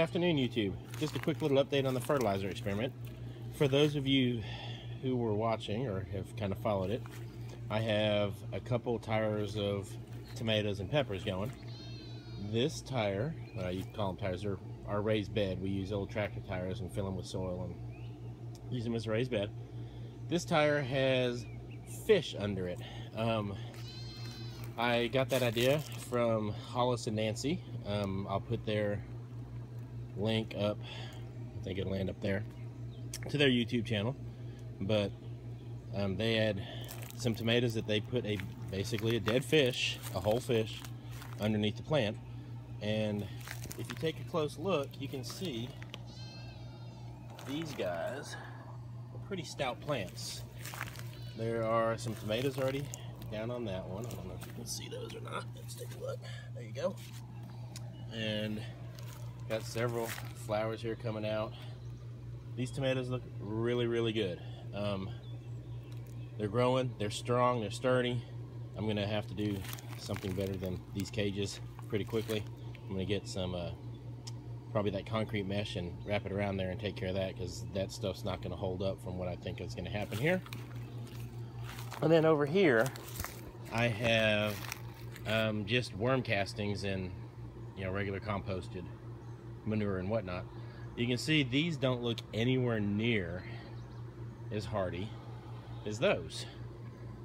afternoon, YouTube. Just a quick little update on the fertilizer experiment. For those of you who were watching or have kind of followed it, I have a couple tires of tomatoes and peppers going. This tire, uh, you call them tires, they're our raised bed. We use old tractor tires and fill them with soil and use them as a raised bed. This tire has fish under it. Um, I got that idea from Hollis and Nancy. Um, I'll put their link up. I think it'll land up there to their YouTube channel. But um, they had some tomatoes that they put a basically a dead fish, a whole fish, underneath the plant. And if you take a close look, you can see these guys are pretty stout plants. There are some tomatoes already down on that one. I don't know if you can see those or not. Let's take a look. There you go. And got several flowers here coming out. These tomatoes look really, really good. Um, they're growing, they're strong, they're sturdy. I'm gonna have to do something better than these cages pretty quickly. I'm gonna get some, uh, probably that concrete mesh and wrap it around there and take care of that because that stuff's not gonna hold up from what I think is gonna happen here. And then over here, I have um, just worm castings and you know regular composted manure and whatnot. You can see these don't look anywhere near as hardy as those.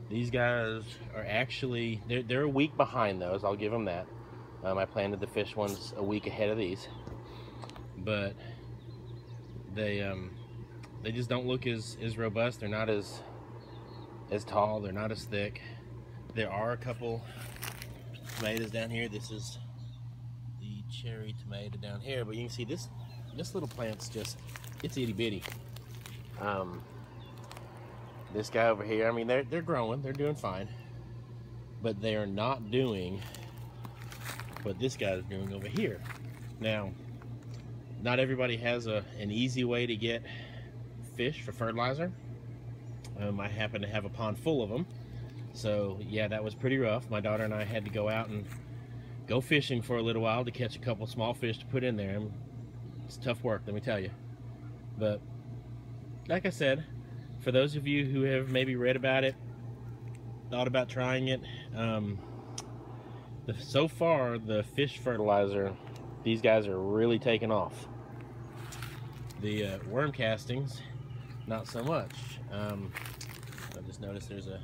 These guys are actually, they're, they're a week behind those, I'll give them that. Um, I planted the fish ones a week ahead of these. But they um, they just don't look as, as robust. They're not as as tall, they're not as thick. There are a couple tomatoes down here. This is cherry tomato down here, but you can see this this little plant's just it's itty bitty. Um, this guy over here, I mean they're they're growing, they're doing fine, but they are not doing what this guy is doing over here. Now, not everybody has a an easy way to get fish for fertilizer. Um, I happen to have a pond full of them. So yeah, that was pretty rough. My daughter and I had to go out and go fishing for a little while to catch a couple small fish to put in there. It's tough work, let me tell you. But like I said, for those of you who have maybe read about it, thought about trying it, um, the, so far the fish fertilizer, these guys are really taking off. The uh, worm castings, not so much. Um, I just noticed there's a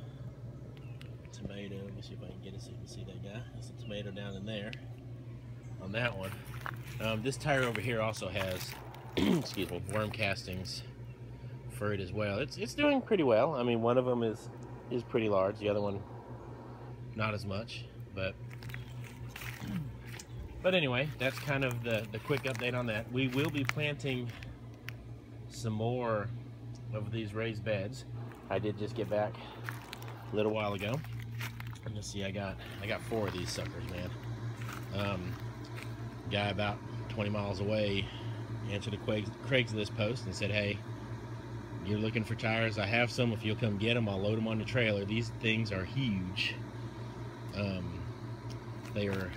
tomato. Let me see if I can get it so you can see that guy. There's a tomato down in there on that one. Um, this tire over here also has, excuse me, worm castings for it as well. It's it's doing pretty well. I mean, one of them is is pretty large. The other one, not as much. But but anyway, that's kind of the the quick update on that. We will be planting some more of these raised beds. I did just get back a little while ago. You see I got I got four of these suckers, man. Um, guy about 20 miles away answered a Craigslist post and said, hey, you're looking for tires, I have some. If you'll come get them, I'll load them on the trailer. These things are huge. Um, they are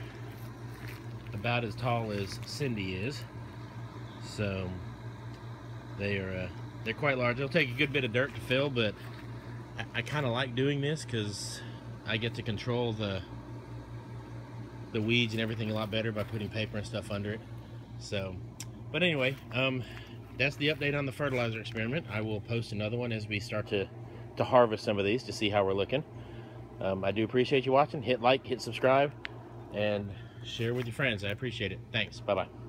about as tall as Cindy is. So they are uh, they're quite large. It'll take a good bit of dirt to fill, but I, I kind of like doing this because I get to control the the weeds and everything a lot better by putting paper and stuff under it. So, but anyway, um, that's the update on the fertilizer experiment. I will post another one as we start to, to harvest some of these to see how we're looking. Um, I do appreciate you watching. Hit like, hit subscribe, and share with your friends. I appreciate it. Thanks. Bye-bye.